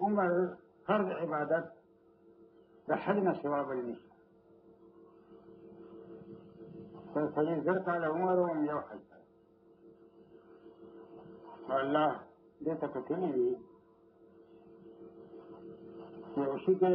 عمر فرض عبادت د حج نه سوا بل نشته که سړي زر کاله عمر وم یو حج نو الله دې ته کتلي وي چې یو شي کې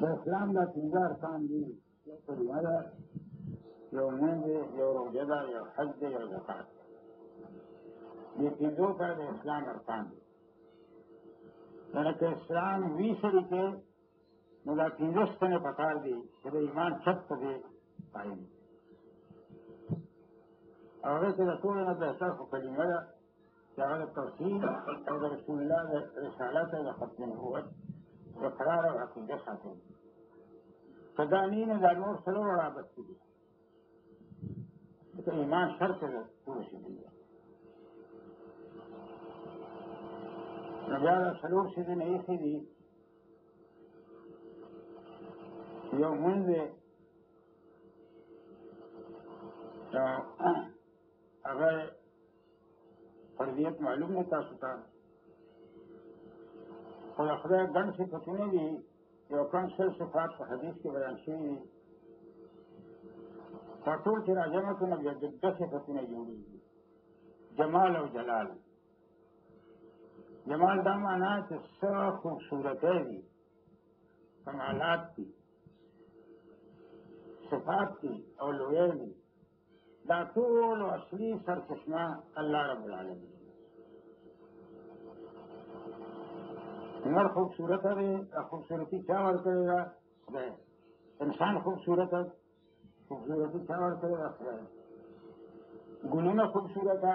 د اسلام دا پنځه ارکان دي یو کلمه ده یو لمونځ دی یو روژه ده یو حج دی یو زکات دې پنځو سره د اسلام ارکان دي یعنې که اسلام وي سړي کې نو دا پنځه ستنې په کار دي چې د ایمان چت په دې قایم او هغه چې د ټولو نه بهتر خو کلمه ده چې هغه د توحید او د رسول الله د رسالت او د ختم نبوت اقرار او عقیده ساتل که دا نه نه دا نور سره ورابط دي د ایمان شرط دی ټول شي دی نو بیا دا څلور شي نه یې دي یو مونږ هغه فرضیت معلوم دی تاسو ته خو د خدای ګڼ صفتونه دي یو کم سل صفات په حدیث کې بیان شوي دي دا ټول چې راجمع کړو نو بیا د دوه صفتونه جوړېږي جمال او جلال جمال دا معنا چې څه خوبصورتی دي کمالات دي صفات دي او لویې دي دا ټول اصلي سرچشمه الله رب العالمین نور خوبصورت دی دا خوبصورتي چا ورکړې ده خدای انسان خوبصورت دی خوبصورتي چا ورکړې ده خدای ګلونه خوبصورت ده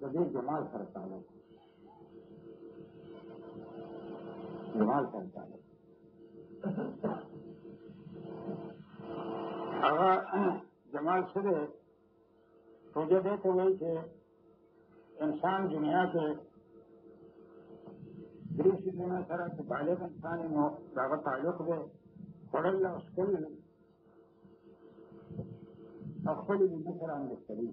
د دې جمال سره تعلق جمال سره تعلق هغه جمال څه دی توجه دې ته وایي چې انسان دنیا کې درې سیزونه سره چې بالغ انسان یې نو د هغه تعلق دی خوړل او څښل او خپلې مینې سره هم بستري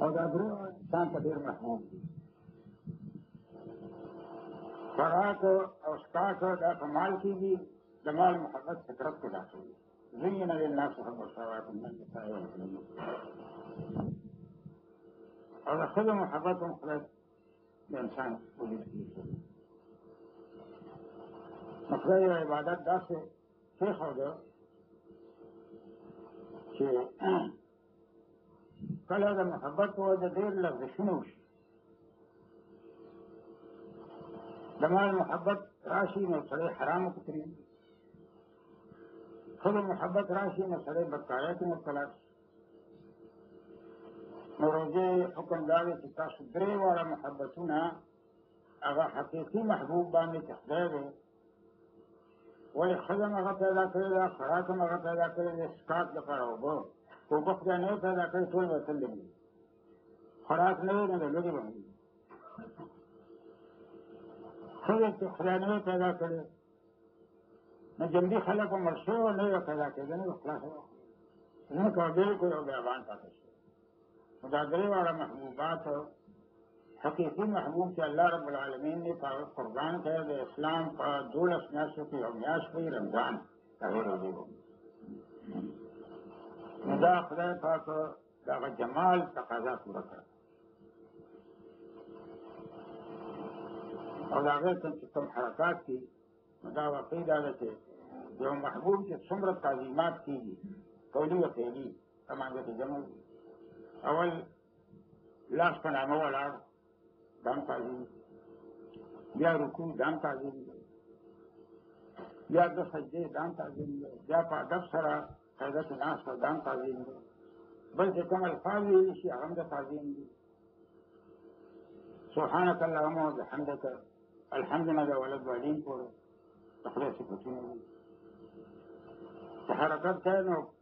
او دا درو ځان ته ډېر محمود دي خوراک او څښاک دا په مال کې دي د مال محبت فطرت کې داخل دي زين للناس حب الشهوات من النساء والبنين او د ښځو محبت هم خدای د انسان وجود کې نو خدای یو عبادت داسې پېښه ده چې کله د محبت په وجه ډېر لغزشونه وشي د مال محبت راشي نو سړی حرامو کې تري خپل محبت راشي نو سړی بدکارۍ کې مبتلا شي نو روزه حکم دا دی چې تاسو درې واړه محبتونه هغه حقیقي محبوب باندې چې خدای دی ولې ښځه مغه پیدا کړې ده خوراک مغه پیدا کړې ده سکاک لپاره اوبه اوبه خدای نه پیدا کړې ټول به تللې دي خوراک نه وي نو د لوږې به مري ښځه چې خدای نه پیدا کړې نو جلدي خلک به مړ شوي وه نه به پیدا کېدل نو خلاصه وه ځمکه به بېلکل او بیابان پاتې شي دا درې واړه محبوبات حقیقي محبوب چې الله رب العالمین یې په هغه قربان کړی د اسلام په دولس میاشتو کې یو میاشت دی رمضان هغې روزې به نو دا خدای پاک د هغه جمال تقاضا پوره کړه او د هغې څه چې کوم حرکات دي نو دا واقعي دا ده چې یو محبوب چې څومره تعظیمات کېږي قولي و فعلي په مانځه کې جمع اول لاس په نامه ولاړ دم تازه بیا رکوع دم تازه بیا د سجدې دم تازه بیا په ادب سره قاعده کې ناست او دم تازه بل چې کوم الفاظ ویل شي هغه هم د تازه دي سبحانك اللهم وبحمدك الحمد لله ولد والین پورې تخلیص پوښتنه دي حرکت ته نو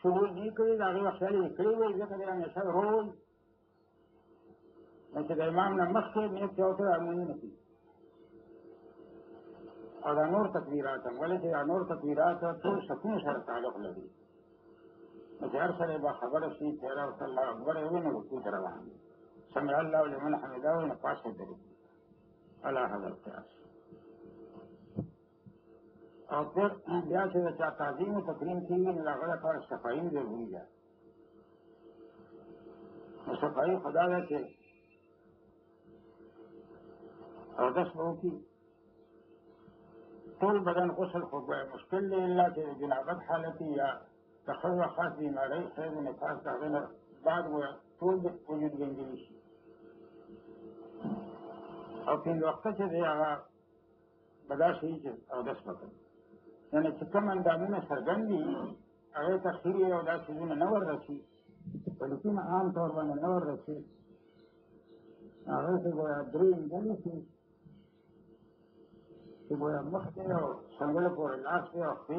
شروع دې کړي د هغې وخت یې کړی وي ځکه دی همېشه ورو وي نو چې د امام نه مخکې نیت یې وکړ امونی نه کړي او دا نور تکبیرات هم ولې چې دا نور تکبیرات ټول سکون سره تعلق لري نو چې هر سړی به خبره شي چې الله صلی الله اکبر یې ویني رکوع ته روان دي سمع الله لمن حمده ویني پاسه دري الله حضرت او بیا بیا چې د چا تعظیم او تکریم کېږي نو د هغه لپاره صفایي هم ضروري ده نو صفایي خو دا ده چې اودس به وکړي ټول بدن غسل خو به مشکل دی الا چې د جنابت حالت یا د ښځه خاص بیمارۍ حیض نفاس د هغې نه بعد به ټول وجود ګنجلي شي او پنځه وخته چې دی هغه په داسې وي چې اودس وکړي یعنې چې کوم اندامونه څرګند دي هغه ته خیرې او دا څیزونه نه وررسي په لیکي نه عام طور باندې نه وررسي هغه ته ګویا درې انجلې شي چې ګویا مخکې او څنګله پورې لاس دی او خپې